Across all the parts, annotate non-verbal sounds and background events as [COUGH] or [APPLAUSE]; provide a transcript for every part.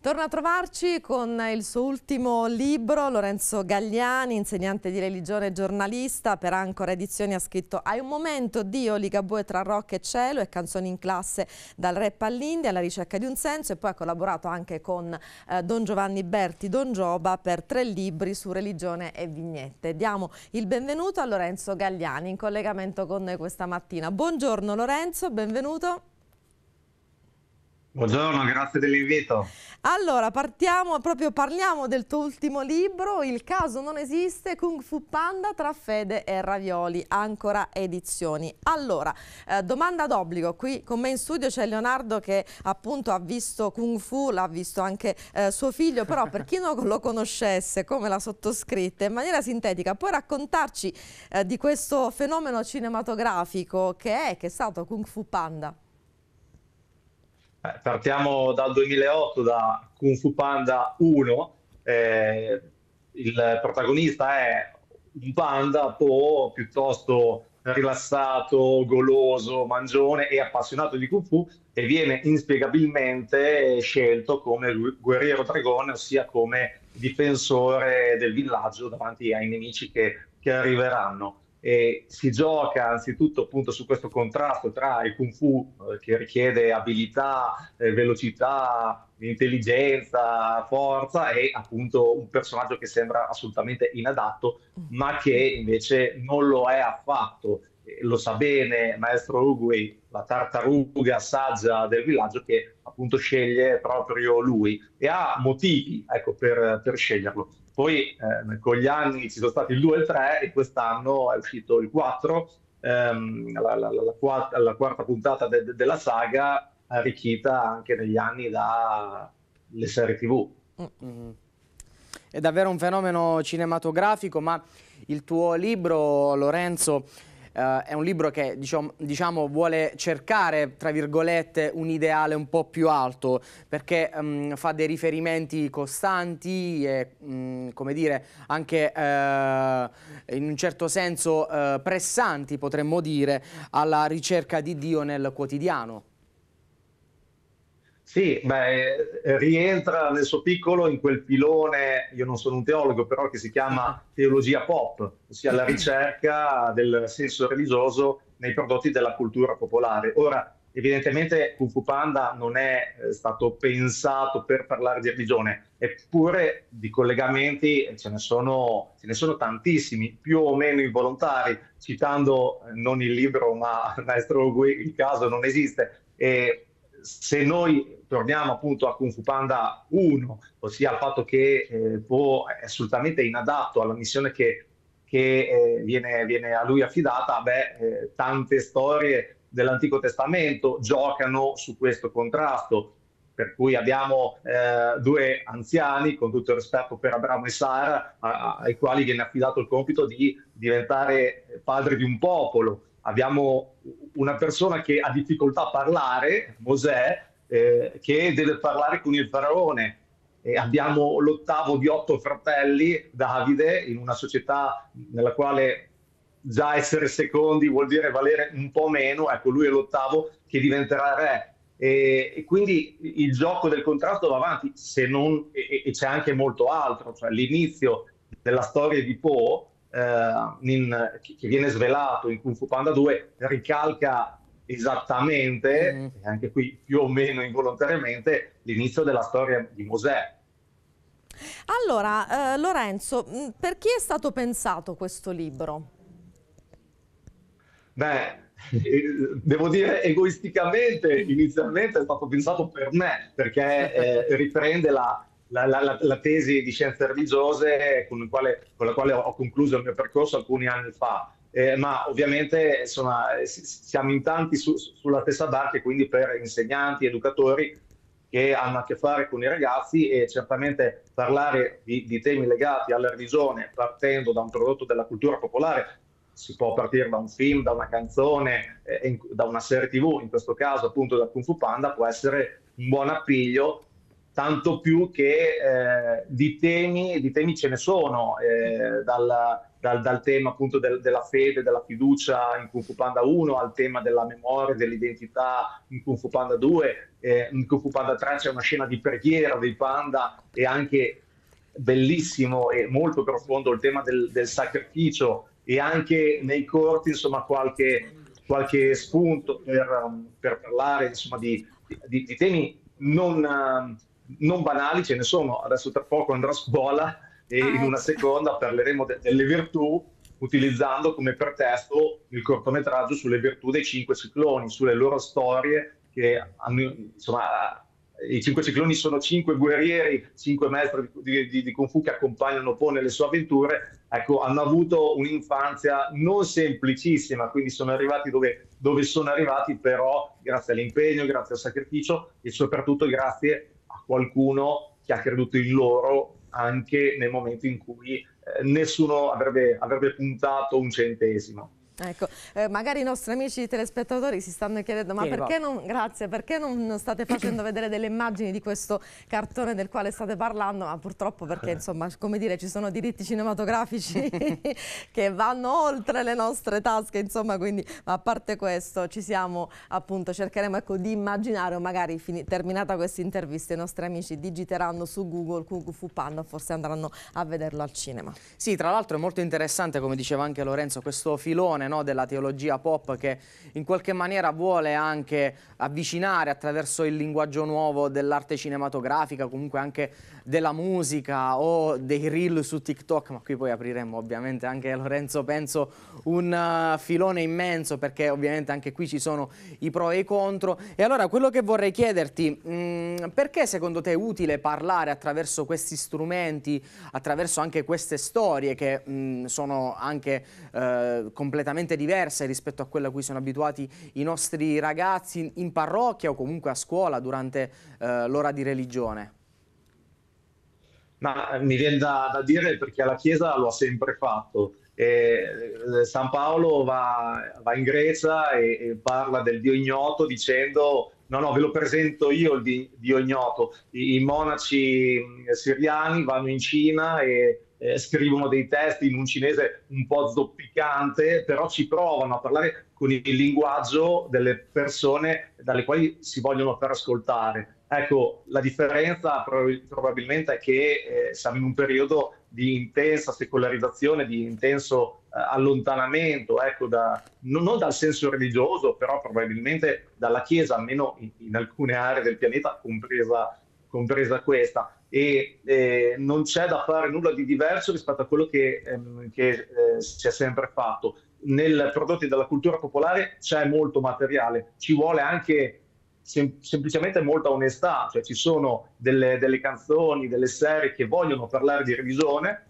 Torna a trovarci con il suo ultimo libro, Lorenzo Gagliani, insegnante di religione e giornalista, per Ancora Edizioni ha scritto Hai un momento, Dio, Ligabue tra Rocca e Cielo e canzoni in classe dal rap all'India alla ricerca di un senso e poi ha collaborato anche con eh, Don Giovanni Berti Don Gioba per tre libri su religione e vignette. Diamo il benvenuto a Lorenzo Gagliani in collegamento con noi questa mattina. Buongiorno Lorenzo, benvenuto. Buongiorno, grazie dell'invito. Allora, partiamo, proprio parliamo del tuo ultimo libro, Il caso non esiste, Kung Fu Panda tra fede e ravioli, ancora edizioni. Allora, eh, domanda d'obbligo, qui con me in studio c'è Leonardo che appunto ha visto Kung Fu, l'ha visto anche eh, suo figlio, però per chi non lo conoscesse come la sottoscritta, in maniera sintetica, puoi raccontarci eh, di questo fenomeno cinematografico che è, che è stato Kung Fu Panda? Eh, partiamo dal 2008 da Kung Fu Panda 1. Eh, il protagonista è un panda po' piuttosto rilassato, goloso, mangione e appassionato di Kung Fu e viene inspiegabilmente scelto come guerriero dragone, ossia come difensore del villaggio davanti ai nemici che, che arriveranno e si gioca anzitutto appunto su questo contrasto tra il kung fu eh, che richiede abilità, eh, velocità, intelligenza, forza e appunto un personaggio che sembra assolutamente inadatto ma che invece non lo è affatto. Lo sa bene maestro Uguay, la tartaruga saggia del villaggio che appunto sceglie proprio lui e ha motivi ecco, per, per sceglierlo. Poi eh, con gli anni ci sono stati il 2 e il 3 e quest'anno è uscito il 4, ehm, la, la, la, quarta, la, quarta, puntata de, de, della saga, arricchita anche negli anni dalle serie tv. Mm-hmm. È davvero un fenomeno cinematografico, ma il tuo libro, Lorenzo, Uh, è un libro che diciamo, diciamo, vuole cercare, tra virgolette, un ideale un po' più alto, perché um, fa dei riferimenti costanti e, um, come dire, anche uh, in un certo senso uh, pressanti, potremmo dire, alla ricerca di Dio nel quotidiano. Sì, beh, rientra nel suo piccolo in quel pilone, io non sono un teologo, però che si chiama teologia pop, ossia la [LAUGHS] ricerca del senso religioso nei prodotti della cultura popolare. Ora, evidentemente Kung Fu Panda non è eh, stato pensato per parlare di religione, eppure di collegamenti ce ne sono, ce ne sono tantissimi, più o meno involontari, citando eh, non il libro ma [LAUGHS] Maestro Gui, il caso non esiste. E se noi torniamo appunto a Kung Fu Panda 1, ossia al fatto che eh, Po è assolutamente inadatto alla missione che, che eh, viene, viene, a lui affidata, beh, eh, tante storie dell'Antico Testamento giocano su questo contrasto. Per cui abbiamo eh, due anziani, con tutto il rispetto per Abramo e Sara, a, ai quali viene affidato il compito di diventare padri di un popolo abbiamo una persona che ha difficoltà a parlare, Mosè, eh, che deve parlare con il faraone. E abbiamo l'ottavo di otto fratelli, Davide, in una società nella quale già essere secondi vuol dire valere un po' meno, ecco lui è l'ottavo che diventerà re. E, e quindi il gioco del contrasto va avanti, se non, e, e c'è anche molto altro, cioè l'inizio della storia di Poe in, che viene svelato in Kung Fu Panda 2 ricalca esattamente, mm. anche qui più o meno involontariamente, l'inizio della storia di Mosè. Allora, eh, Lorenzo, mm, per chi è stato pensato questo libro? Beh, [LAUGHS] devo dire egoisticamente, inizialmente è stato pensato per me, perché eh, riprende la, la, la, la, tesi di scienze religiose con, quale, con, la quale ho concluso il mio percorso alcuni anni fa. Eh, ma ovviamente insomma, siamo in tanti su, sulla stessa barca, quindi per insegnanti, educatori che hanno a che fare con i ragazzi e certamente parlare di, di temi legati alla religione partendo da un prodotto della cultura popolare si può partire da un film, da una canzone, eh, da una serie tv, in questo caso appunto da Kung Fu Panda, può essere un buon appiglio tanto più che eh, di, temi, di, temi, ce ne sono, eh, dal, dal, dal, tema appunto del, della fede, della fiducia in Kung Fu Panda 1 al tema della memoria, dell'identità in Kung Fu Panda 2, eh, in Kung Fu Panda 3 c'è una scena di preghiera dei panda e anche bellissimo e molto profondo il tema del, del sacrificio e anche nei corti insomma qualche, qualche spunto per, per parlare insomma di, di, di temi non, non banali, ce ne sono, adesso tra poco andrò a scuola e ah, in una ecco. seconda parleremo de- delle virtù utilizzando come pretesto il cortometraggio sulle virtù dei cinque cicloni, sulle loro storie che hanno, insomma, i cinque cicloni sono cinque guerrieri, cinque maestri di, di, di, Kung Fu che accompagnano Po nelle sue avventure, ecco, hanno avuto un'infanzia non semplicissima, quindi sono arrivati dove, dove sono arrivati, però grazie all'impegno, grazie al sacrificio e soprattutto grazie a qualcuno che ha creduto in loro anche nel momento in cui eh, nessuno avrebbe, avrebbe puntato un centesimo. Ecco, eh, magari i nostri amici telespettatori si stanno chiedendo ma perché non, grazie, perché non state facendo vedere delle immagini di questo cartone del quale state parlando, ma purtroppo perché insomma, come dire, ci sono diritti cinematografici [LAUGHS] che vanno oltre le nostre tasche, insomma, quindi ma a parte questo ci siamo appunto, cercheremo ecco, di immaginare o magari terminata questa intervista i nostri amici digiteranno su Google Kung Fu Panda, forse andranno a vederlo al cinema. Sì, tra l'altro è molto interessante, come diceva anche Lorenzo, questo filone no, della teologia pop che in qualche maniera vuole anche avvicinare attraverso il linguaggio nuovo dell'arte cinematografica, comunque anche della musica o dei reel su TikTok, ma qui poi apriremo ovviamente anche Lorenzo penso un uh, filone immenso perché ovviamente anche qui ci sono i pro e i contro. E allora quello che vorrei chiederti, mh, mm, perché secondo te è utile parlare attraverso questi strumenti, attraverso anche queste storie che mh, mm, sono anche uh, completamente diverse rispetto a quelle a cui sono abituati i nostri ragazzi in parrocchia o comunque a scuola durante uh, l'ora di religione? Ma mi viene da, da dire perché la Chiesa lo ha sempre fatto. E eh, San Paolo va, va in Grecia e, e, parla del Dio ignoto dicendo no no ve lo presento io il Dio ignoto I, i monaci mm, siriani vanno in Cina e eh, scrivono dei testi in un cinese un po' zoppicante però ci provano a parlare con il linguaggio delle persone dalle quali si vogliono far ascoltare Ecco, la differenza probabilmente è che eh, siamo in un periodo di intensa secolarizzazione, di intenso eh, allontanamento, ecco, da, non, non, dal senso religioso, però probabilmente dalla Chiesa, almeno in, in alcune aree del pianeta, compresa, compresa questa. E eh, non c'è da fare nulla di diverso rispetto a quello che, ehm, che eh, si è sempre fatto. Nei prodotti della cultura popolare c'è molto materiale, ci vuole anche sem- semplicemente molta onestà, cioè ci sono delle, delle, canzoni, delle serie che vogliono parlare di religione,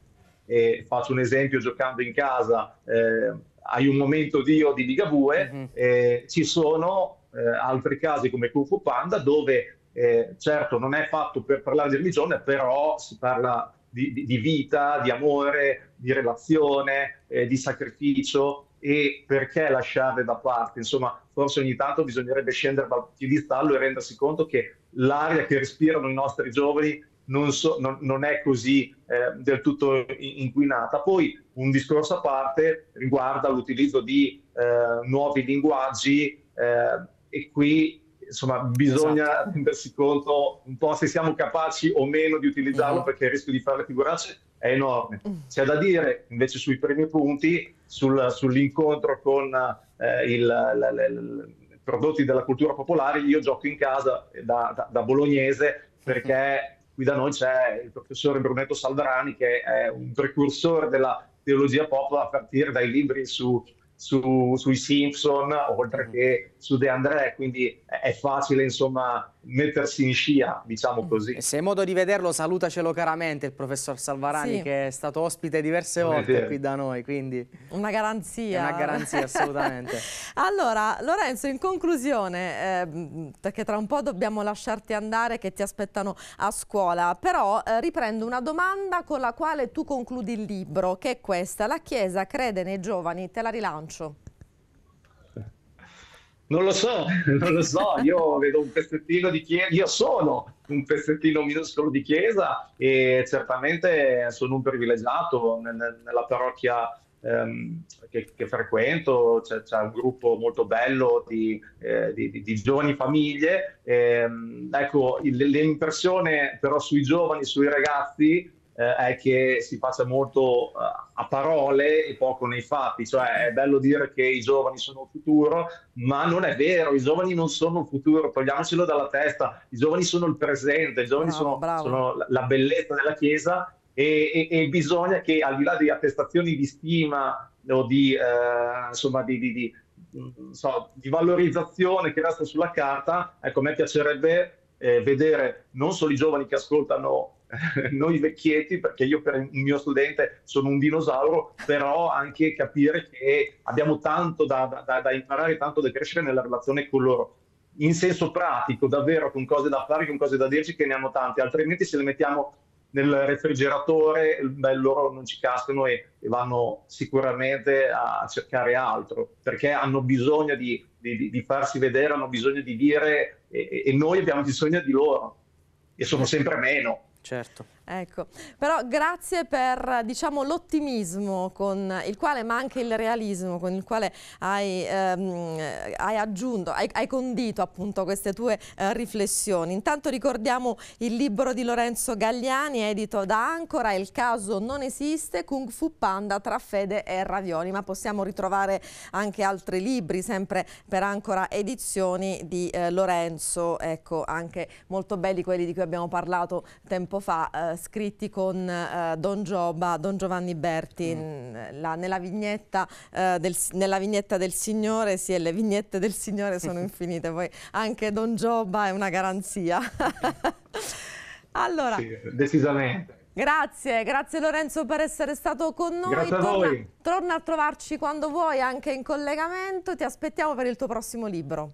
e faccio un esempio giocando in casa, eh, hai un momento Dio di Ligabue, mm-hmm. ci sono eh, altri casi come Kung Fu Panda dove eh, certo non è fatto per parlare di religione, però si parla di, di, di vita, di amore, di relazione, eh, di sacrificio e perché lasciarle da parte? Insomma, forse ogni tanto bisognerebbe scendere dal piedistallo e rendersi conto che l'aria che respirano i nostri giovani non, so, non, non è così eh, del tutto inquinata. Poi un discorso a parte riguarda l'utilizzo di eh, nuovi linguaggi eh, e qui insomma bisogna esatto. rendersi conto un po' se siamo capaci o meno di utilizzarlo mm-hmm. perché il rischio di fare le figuracce è enorme. Mm. C'è da dire invece sui primi punti, sul, sull'incontro con eh, il, i prodotti della cultura popolare, io gioco in casa da, da, da bolognese perché qui da noi c'è il professore Brunetto Salvarani che è un precursore della teologia pop a partire dai libri su su, sui Simpson, oltre che su De André, quindi è facile insomma mettersi in scia, diciamo mm. così. E se hai modo di vederlo, salutacelo caramente il professor Salvarani sì. che è stato ospite diverse volte qui da noi, quindi una garanzia. È una garanzia assolutamente. [LAUGHS] allora, Lorenzo, in conclusione, eh, perché tra un po' dobbiamo lasciarti andare che ti aspettano a scuola, però eh, riprendo una domanda con la quale tu concludi il libro, che è questa: la Chiesa crede nei giovani, te la rilancio. Non lo so, [LAUGHS] non lo so, io vedo un pezzettino di chiesa, io sono un pezzettino minuscolo di chiesa e certamente sono un privilegiato nella parrocchia ehm, che, che, frequento, c'è, c'è, un gruppo molto bello di, eh, di, di, di giovani famiglie. Ehm, ecco, l'impressione però sui giovani, sui ragazzi, eh, è che si faccia molto uh, a parole e poco nei fatti, cioè è bello dire che i giovani sono il futuro, ma non è vero, i giovani non sono il futuro, togliamocelo dalla testa, i giovani sono il presente, i giovani bravo, sono, sono, la bellezza della Chiesa e, e, e, bisogna che al di là di attestazioni di stima o di, eh, insomma, di, di, di, so, di valorizzazione che resta sulla carta, ecco, a me piacerebbe eh, vedere non solo i giovani che ascoltano [LAUGHS] noi vecchietti, perché io per il mio studente sono un dinosauro, però anche capire che abbiamo tanto da, da, da imparare, tanto da crescere nella relazione con loro. In senso pratico, davvero, con cose da fare, con cose da dirci, che ne hanno tante, altrimenti se le mettiamo nel refrigeratore, beh, loro non ci cascano e, e, vanno sicuramente a cercare altro, perché hanno bisogno di, di, di farsi vedere, hanno bisogno di dire e, e noi abbiamo bisogno di loro e sono sempre meno. Certo. Ecco, però grazie per diciamo, l'ottimismo con il quale, ma anche il realismo con il quale hai, ehm, hai aggiunto, hai, hai, condito appunto queste tue eh, riflessioni. Intanto ricordiamo il libro di Lorenzo Gagliani, edito da Ancora, Il caso non esiste, Kung Fu Panda tra fede e ravioli, ma possiamo ritrovare anche altri libri, sempre per Ancora Edizioni di eh, Lorenzo, ecco, anche molto belli quelli di cui abbiamo parlato tempo fa, eh, scritti con eh, Don Gioba, Don Giovanni Berti, mm. la, nella, vignetta, eh, del, nella, vignetta, del, Signore, sì, le vignette del Signore sono [LAUGHS] infinite, poi anche Don Gioba è una garanzia. [LAUGHS] allora, sì, decisamente. Grazie, grazie Lorenzo per essere stato con noi. Grazie torna, a voi. Torna a trovarci quando vuoi, anche in collegamento. Ti aspettiamo per il tuo prossimo libro.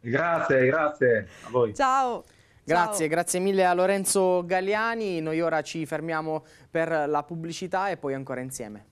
Grazie, grazie a voi. Ciao. Grazie, grazie mille a Lorenzo Galliani. Noi ora ci fermiamo per la pubblicità e poi ancora insieme.